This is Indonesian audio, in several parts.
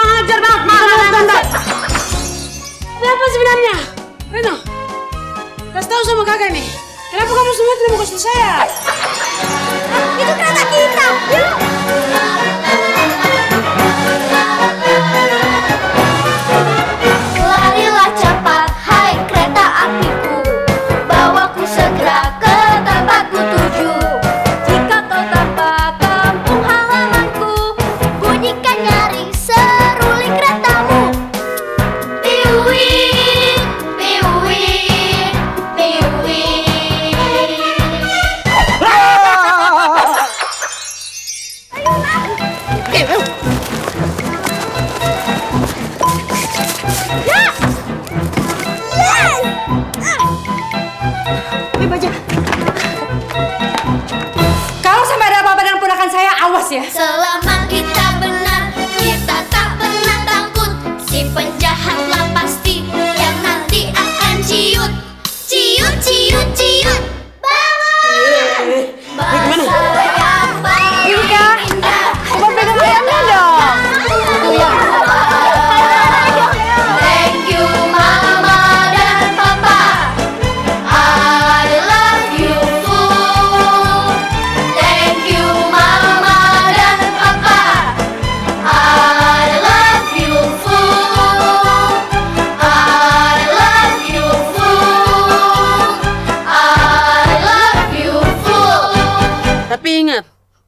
kurang ajar banget. Mana ada apa sebenarnya? Reno, kasih tahu sama kakak nih. Kenapa kamu semua tidak mau kasih saya? Ada apa-apa dengan saya, awas ya. Selama kita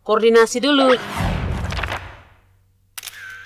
koordinasi dulu.